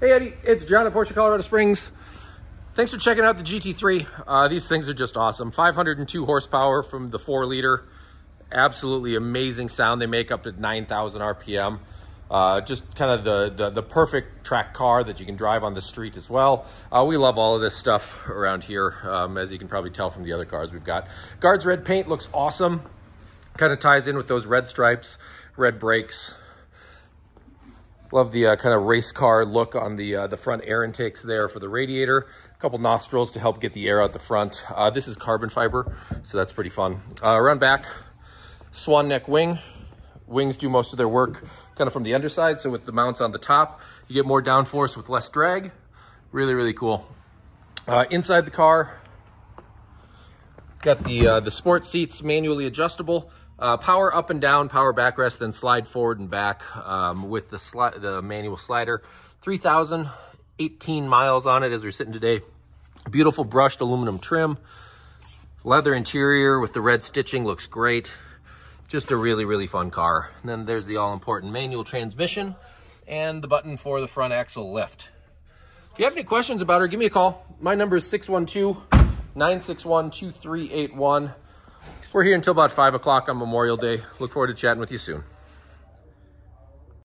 Hey Eddie, it's John at Porsche Colorado Springs. Thanks for checking out the GT3. Uh, these things are just awesome. 502 horsepower from the four liter. Absolutely amazing sound they make up to 9,000 RPM. Uh, just kind of the, the, the, perfect track car that you can drive on the street as well. Uh, we love all of this stuff around here, um, as you can probably tell from the other cars we've got. Guards red paint looks awesome. Kind of ties in with those red stripes, red brakes. Love the uh, kind of race car look on the uh, the front air intakes there for the radiator. A couple nostrils to help get the air out the front. Uh, this is carbon fiber, so that's pretty fun. Uh, run back, swan neck wing. Wings do most of their work kind of from the underside. So with the mounts on the top, you get more downforce with less drag. Really, really cool. Uh, inside the car, got the uh, the sport seats manually adjustable. Uh, power up and down, power backrest, then slide forward and back um, with the, the manual slider. 3,018 miles on it as we're sitting today. Beautiful brushed aluminum trim. Leather interior with the red stitching looks great. Just a really, really fun car. And then there's the all-important manual transmission and the button for the front axle lift. If you have any questions about her, give me a call. My number is 612-961-2381. We're here until about 5 o'clock on Memorial Day. Look forward to chatting with you soon.